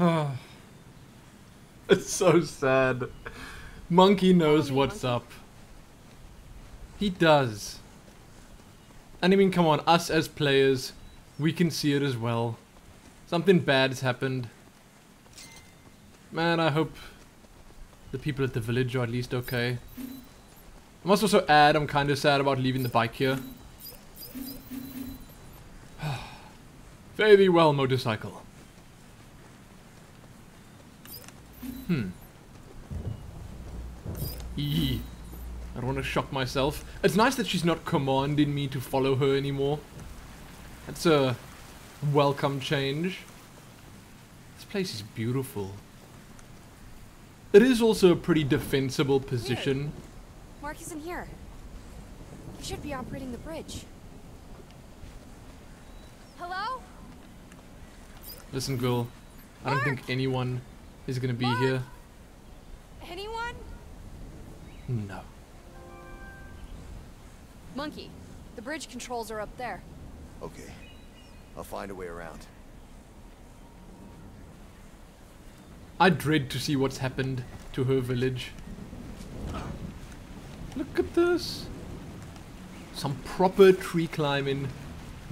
it's so sad. Monkey knows what's up. He does. And I mean, come on, us as players, we can see it as well. Something bad's happened. Man, I hope the people at the village are at least okay. I must also add, I'm kind of sad about leaving the bike here. Fare thee well, motorcycle. Hmm. Eee. I don't want to shock myself. It's nice that she's not commanding me to follow her anymore. That's a welcome change. This place is beautiful. It is also a pretty defensible position. Weird. Mark isn't here. He should be operating the bridge. Hello? Listen, girl. I don't Mark! think anyone is gonna be Mark! here. Anyone? No. Monkey, the bridge controls are up there. Okay. I'll find a way around. I dread to see what's happened to her village. Look at this. Some proper tree climbing,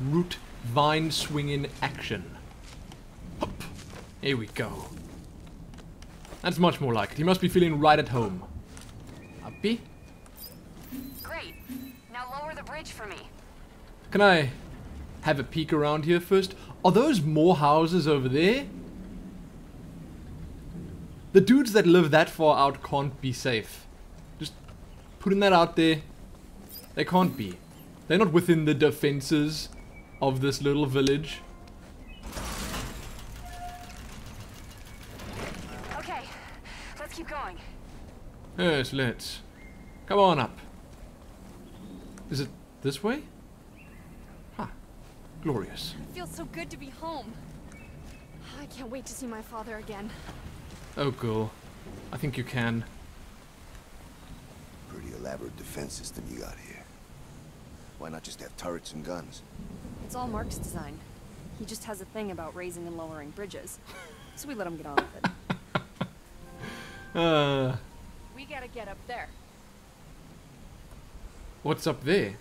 root vine swinging action. Hup. Here we go. That's much more like it. He must be feeling right at home. Happy? Great. Now lower the bridge for me. Can I have a peek around here first? Are those more houses over there? The dudes that live that far out can't be safe. Just putting that out there. They can't be. They're not within the defenses of this little village. Keep going. Yes, let's. Come on up. Is it this way? Huh. Glorious. It feels so good to be home. I can't wait to see my father again. Oh, cool. I think you can. Pretty elaborate defense system you got here. Why not just have turrets and guns? It's all Mark's design. He just has a thing about raising and lowering bridges. So we let him get on with it. Uh, We gotta get up there. what's up there?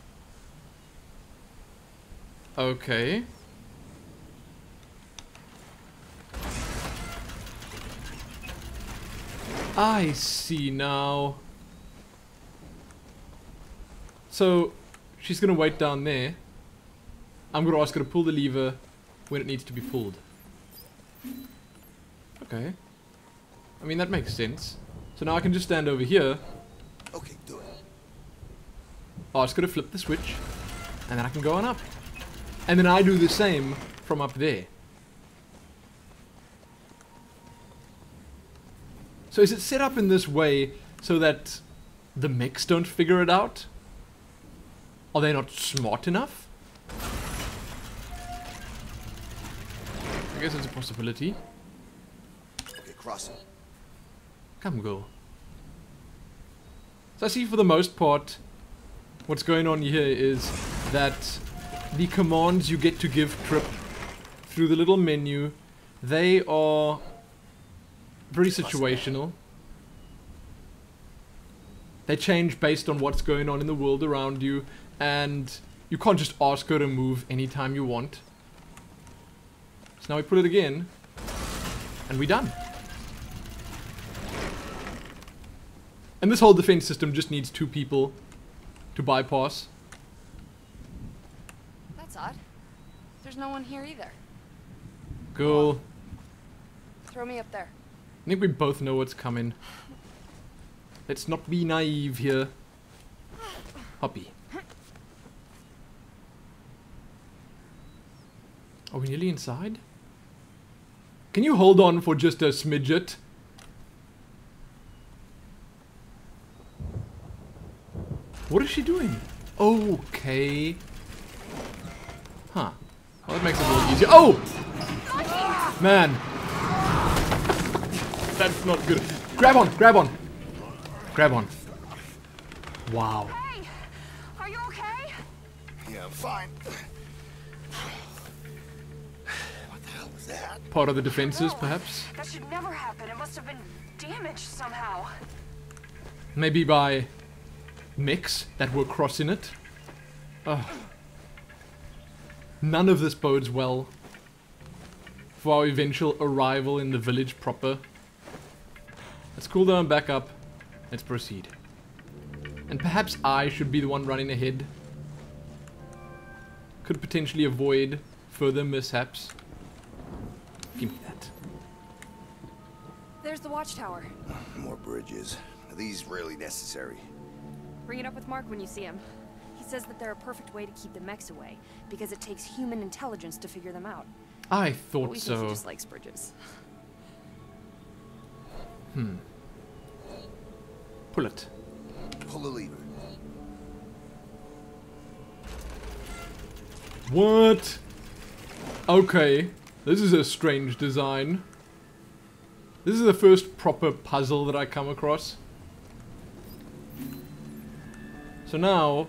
Okay. I see now. So, she's gonna wait down there. I'm gonna ask her to pull the lever when it needs to be pulled. Okay. I mean, that makes sense. So now I can just stand over here Okay, do it. Oh, I just gotta flip the switch, and then I can go on up. And then I do the same from up there. So is it set up in this way so that the mechs don't figure it out? Are they not smart enough? I guess it's a possibility. Okay, crossing. Come go. So I see for the most part, what's going on here is that the commands you get to give Trip through the little menu, they are very situational. They change based on what's going on in the world around you, and you can't just ask her to move anytime you want. So now we put it again, and we're done. And this whole defense system just needs two people to bypass. That's odd. There's no one here either. Cool. Throw me up there. I think we both know what's coming. Let's not be naive here. Hoppy. Are we nearly inside? Can you hold on for just a smidget? What is she doing? Okay. Huh. Well, that makes it a little easier. Oh! Man. That's not good. Grab on, grab on. Grab on. Wow. Hey! Are you okay? Yeah, I'm fine. What the hell was that? Part of the defenses, perhaps? Oh, that should never happen. It must have been damaged somehow. Maybe by mechs that were crossing it? Ugh. None of this bodes well for our eventual arrival in the village proper. Let's cool down back up. Let's proceed. And perhaps I should be the one running ahead. Could potentially avoid further mishaps. Give me that. There's the watchtower. More bridges. Are these really necessary? Bring it up with Mark when you see him. He says that they're a perfect way to keep the mechs away, because it takes human intelligence to figure them out. I thought we think he just likes bridges. Hmm. Pull it. Pull the lever. What? Okay, this is a strange design. This is the first proper puzzle that I come across. So now,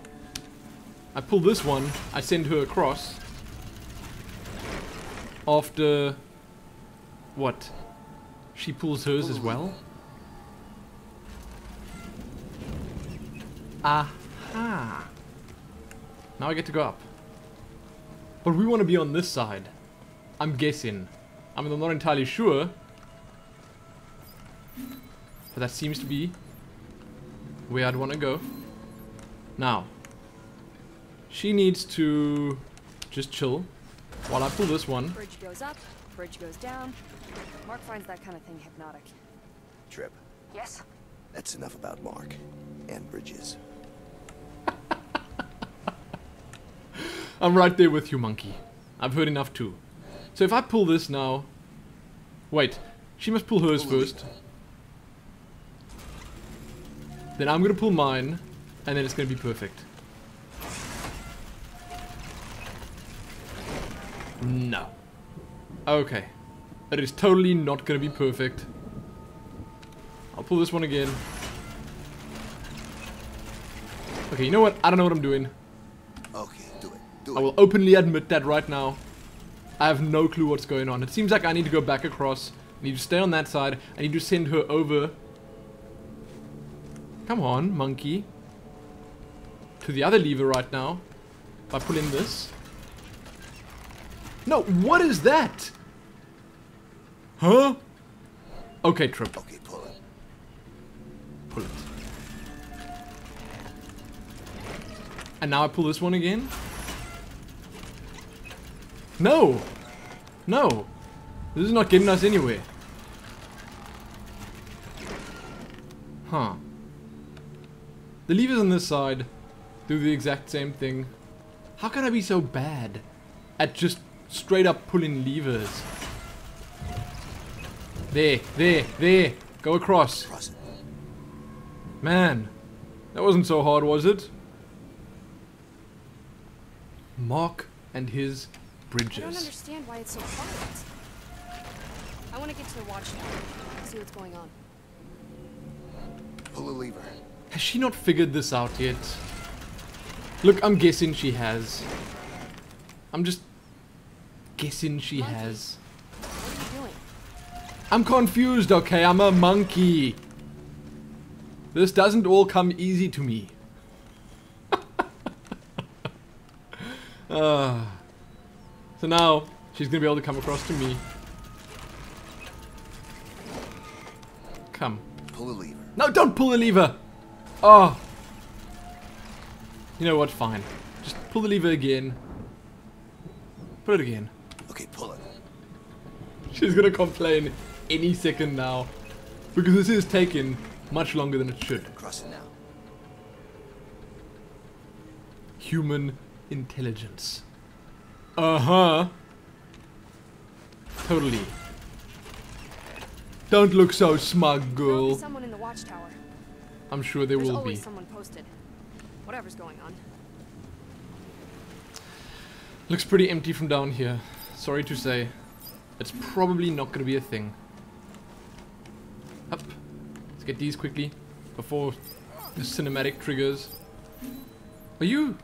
I pull this one, I send her across. After... What? She pulls hers as well? Aha! Now I get to go up. But we want to be on this side. I'm guessing. I mean, I'm not entirely sure. But that seems to be where I'd want to go. Now, she needs to just chill while I pull this one. Bridge goes up, bridge goes down. Mark finds that kind of thing hypnotic. Trip. Yes? That's enough about Mark. And bridges. I'm right there with you, monkey. I've heard enough too. So if I pull this now... Wait, she must pull hers Pull first. Then I'm gonna pull mine, and then it's gonna be perfect. No. Okay. That is totally not gonna be perfect. I'll pull this one again. Okay, you know what? I don't know what I'm doing. Okay, do it. Do I it. will openly admit that right now. I have no clue what's going on. It seems like I need to go back across. I need to stay on that side. I need to send her over. Come on, monkey. To the other lever right now. By pulling this. No, what is that? Huh? Okay, Trip. Okay, pull it. Pull it. And now I pull this one again? No! No! This is not getting us anywhere. Huh. The levers on this side do the exact same thing. How can I be so bad at just straight up pulling levers? There, there, there. Go across. Man, that wasn't so hard, was it? Mark and his bridges. I don't bridges. understand why it's so quiet. I want to get to the watchtower, see what's going on. Pull a lever. Has she not figured this out yet? Look, I'm guessing she has. I'm just guessing she Monkey. has. What are you doing? I'm confused, okay? I'm a monkey. This doesn't all come easy to me. Ah. so now, she's gonna be able to come across to me. Come. Pull the lever. No, don't pull the lever! Oh. You know what, fine. Just pull the lever again. Put it again. Okay, pull it. She's gonna complain any second now. Because this is taking much longer than it should. Cross it now. Human intelligence. Uh-huh. Totally. Don't look so smug, There'll be girl. someone in the watchtower. I'm sure there There's will be. someone posted. Whatever's going on. Looks pretty empty from down here. Sorry to say. It's probably not gonna be a thing. Up. Let's get these quickly. Before the cinematic triggers. Are you...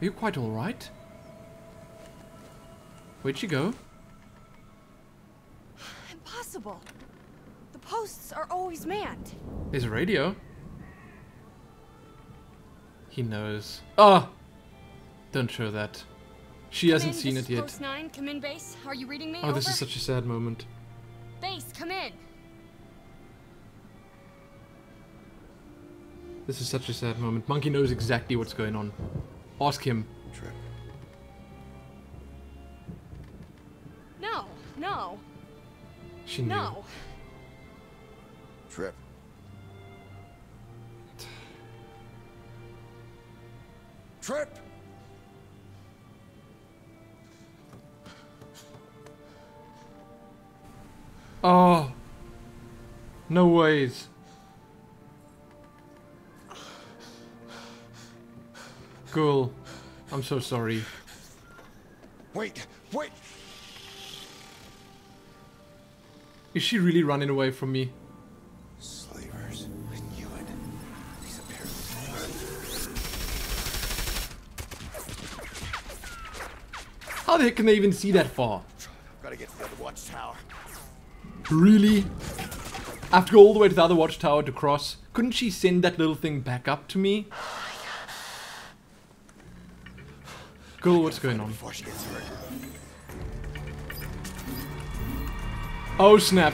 Are you quite alright? Where'd she go? Impossible. The posts are always manned. There's a radio. He knows. Ah! Don't show that. She hasn't in, seen this it is yet. Post 9, come in base. Are you reading me? Oh, this Over? is such a sad moment. Base, come in. This is such a sad moment. Monkey knows exactly what's going on. Ask him. Trip. No, no, She knew. no. Trip. Trip! Oh. No ways. Cool. I'm so sorry. Wait, wait! Is she really running away from me? How the heck can they even see that far? Gotta get to the other watchtower. Really? I have to go all the way to the other watchtower to cross. Couldn't she send that little thing back up to me? Cool, what's going on? Before she gets hurt. Oh snap.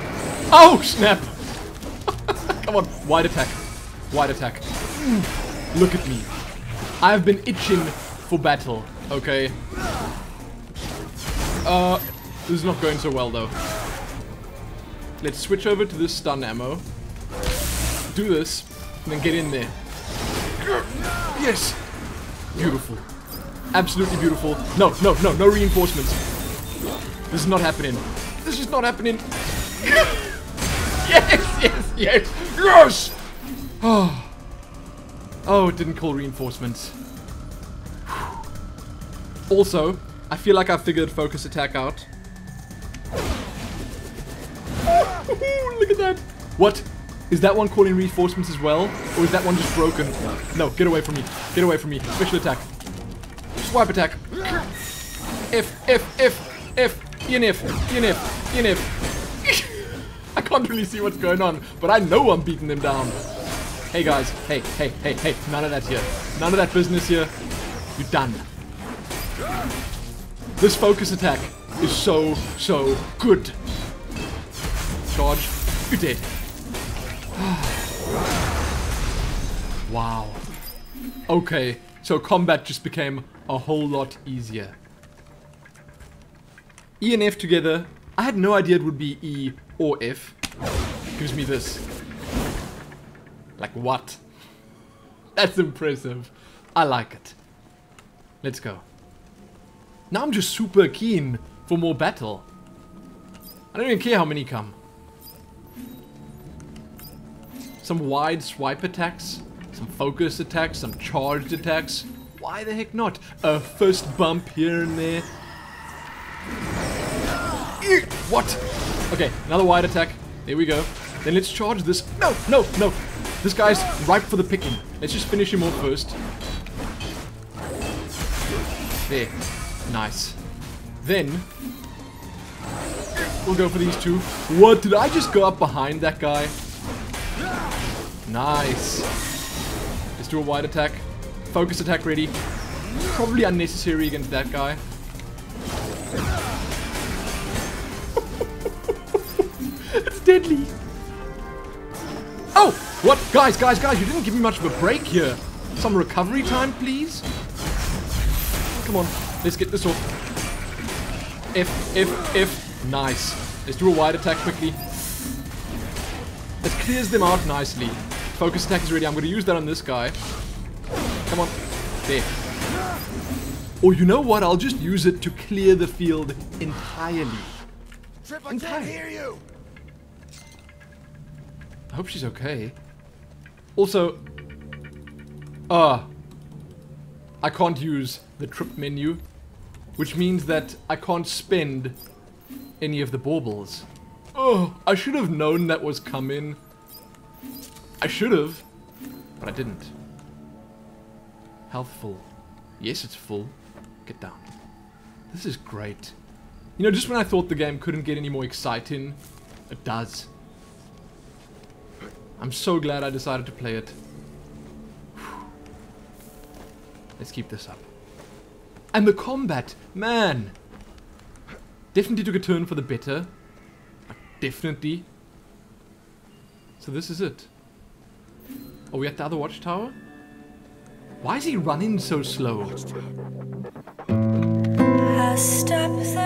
Oh snap! Come on, wide attack. Wide attack. Look at me. I've been itching for battle, okay? Uh, this is not going so well though. Let's switch over to this stun ammo. Do this, and then get in there. Yes! Beautiful. Absolutely beautiful. No, no, no, no reinforcements. This is not happening. This is not happening. Yes, yes, yes, yes! Oh, oh it didn't call reinforcements. Also, I feel like I figured focus attack out. Look at that! What? Is that one calling reinforcements as well? Or is that one just broken? No, get away from me. Get away from me. Special attack. Swipe attack. If, if, if, if, ENF, ENF, ENF. I can't really see what's going on, but I know I'm beating them down. Hey guys, hey, hey, hey, hey, none of that here. None of that business here. You're done. This focus attack is so, so good. Charge. You're dead. wow. Okay, so combat just became a whole lot easier. E and F together. I had no idea it would be E or F. Gives me this. Like what? That's impressive. I like it. Let's go. Now I'm just super keen for more battle. I don't even care how many come. Some wide swipe attacks, some focus attacks, some charged attacks. Why the heck not? A first bump here and there. Eek, What? Okay, another wide attack. There we go. Then let's charge this. No, no, no. This guy's ripe for the picking. Let's just finish him off first. There. Nice. Then, we'll go for these two. What? Did I just go up behind that guy? Nice. Let's do a wide attack. Focus attack ready. Probably unnecessary against that guy. it's deadly. Oh! What? Guys, guys, guys, you didn't give me much of a break here. Some recovery time, please? Come on, let's get this off. If, if, if. Nice. Let's do a wide attack quickly. It clears them out nicely. Focus attack is ready. I'm going to use that on this guy. Come on. There. Or you know what? I'll just use it to clear the field entirely. Trip, I Entire- can't hear you! I hope she's okay. Also, uh, I can't use the trip menu, which means that I can't spend any of the baubles. Oh, I should have known that was coming. I should have, but I didn't. Health full. Yes, it's full. Get down. This is great. You know, just when I thought the game couldn't get any more exciting, it does. I'm so glad I decided to play it. Let's keep this up. And the combat, man! Definitely took a turn for the better. Definitely. So this is it. Are we at the other watchtower? Why is he running so slow? I stop the